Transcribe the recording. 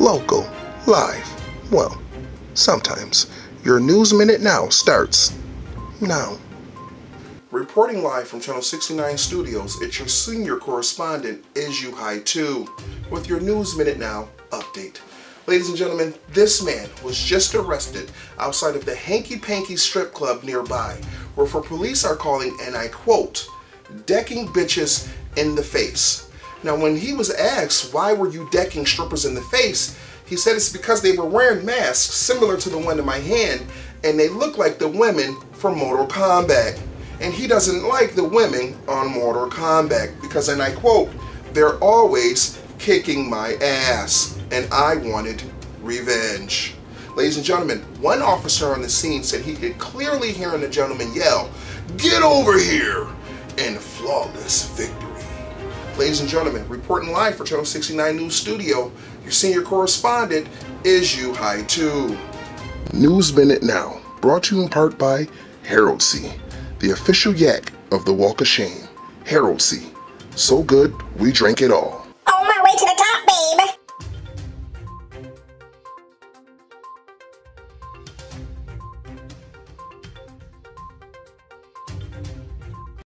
local, live. Well, sometimes. Your News Minute Now starts now. Reporting live from Channel 69 Studios, it's your senior correspondent, Hytoo, with your News Minute Now update. Ladies and gentlemen, this man was just arrested outside of the Hanky Panky strip club nearby, where for police are calling, and I quote, decking bitches in the face. Now, when he was asked, why were you decking strippers in the face? He said it's because they were wearing masks similar to the one in my hand, and they look like the women from Mortal Kombat. And he doesn't like the women on Mortal Kombat because, and I quote, they're always kicking my ass, and I wanted revenge. Ladies and gentlemen, one officer on the scene said he could clearly hear the gentleman yell, Get over here! and flawless victory. Ladies and gentlemen, reporting live for Channel 69 News Studio, your senior correspondent Izzu Hytoo. News Minute Now, brought to you in part by Harold C., the official yak of the Walk of Shame. Harold C. So good, we drank it all.